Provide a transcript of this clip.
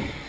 you